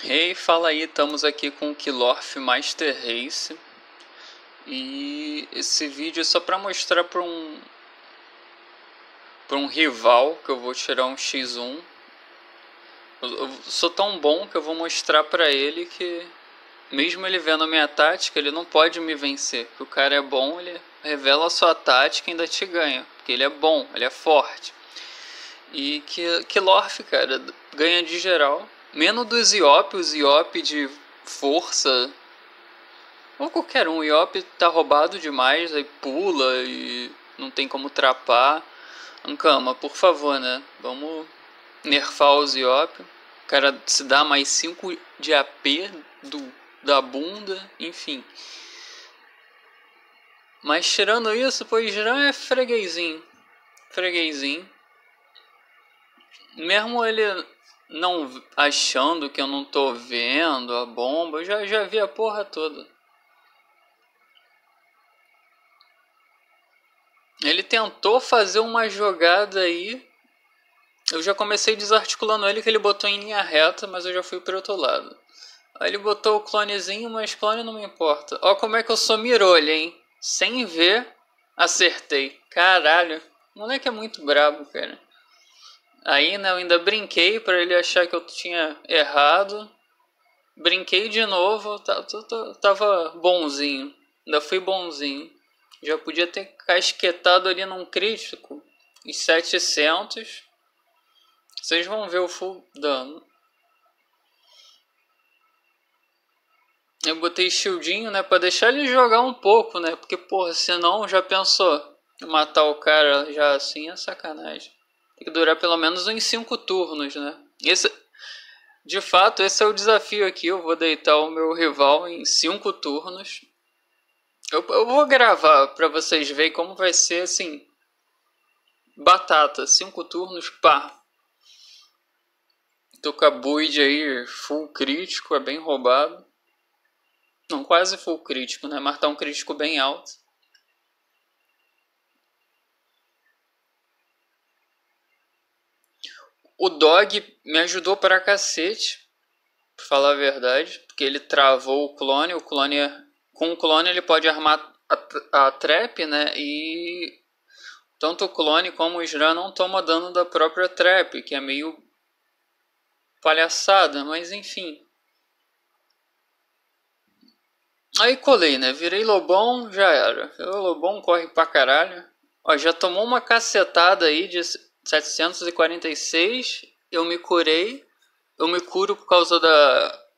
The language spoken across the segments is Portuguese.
Hey, fala aí, estamos aqui com o Kilorf Master Race. E esse vídeo é só para mostrar para um para um rival que eu vou tirar um x1 eu sou tão bom que eu vou mostrar para ele que mesmo ele vendo a minha tática ele não pode me vencer. Porque o cara é bom ele revela a sua tática e ainda te ganha. Porque ele é bom ele é forte. E que Kilorf cara ganha de geral Menos do Ziop, o Ziop de força. Ou qualquer um. O Ziop tá roubado demais, aí pula e não tem como trapar. Ankama, por favor, né? Vamos nerfar o Ziop. O cara se dá mais 5 de AP do, da bunda, enfim. Mas tirando isso, pois já é freguesinho. Freguesinho. Mesmo ele não achando que eu não tô vendo a bomba, eu já, já vi a porra toda. Ele tentou fazer uma jogada aí. Eu já comecei desarticulando ele que ele botou em linha reta, mas eu já fui pro outro lado. Aí ele botou o clonezinho, mas clone não me importa. Ó como é que eu sou mirolha, hein? Sem ver, acertei. Caralho. O moleque é muito brabo, cara. Aí né, eu ainda brinquei para ele achar que eu tinha errado. Brinquei de novo, tava bonzinho. Ainda fui bonzinho. Já podia ter casquetado ali num crítico. Em 700. Vocês vão ver o full dano. Eu botei shieldinho, né? Pra deixar ele jogar um pouco, né? Porque, porra, senão já pensou. Matar o cara já assim é sacanagem. Tem que durar pelo menos uns 5 turnos, né? Esse, de fato, esse é o desafio aqui. Eu vou deitar o meu rival em 5 turnos. Eu, eu vou gravar para vocês verem como vai ser assim. Batata, 5 turnos, pá. Tô com a build aí full crítico, é bem roubado. Não, quase full crítico, né? Mas tá um crítico bem alto. O Dog me ajudou pra cacete, pra falar a verdade, porque ele travou o clone. O clone, com o clone ele pode armar a, a trap, né? E tanto o clone como o Sran não toma dano da própria trap, que é meio palhaçada, mas enfim. Aí colei, né? Virei lobão, já era. O lobão corre pra caralho. Ó, já tomou uma cacetada aí de 746, eu me curei. Eu me curo por causa da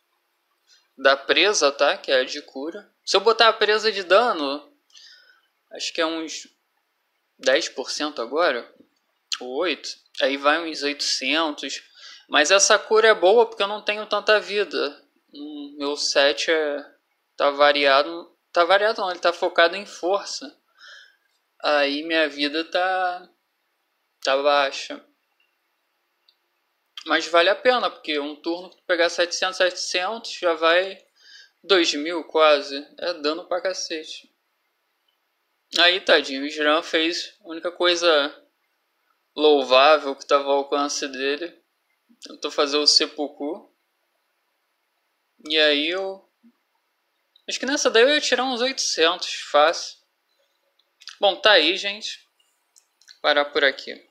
da presa, tá? Que é a de cura. Se eu botar a presa de dano, acho que é uns 10% agora, ou 8, aí vai uns 800. Mas essa cura é boa porque eu não tenho tanta vida. Hum, meu set é tá variado, tá variado não, ele tá focado em força. Aí minha vida tá tá baixa. Mas vale a pena, porque um turno que pegar 700, 700 já vai 2000 quase. É dano pra cacete. Aí, tadinho, o Isran fez a única coisa louvável que estava ao alcance dele. Tentou fazer o seppuku. E aí eu... Acho que nessa daí eu ia tirar uns 800, fácil. Bom, tá aí, gente. Parar por aqui.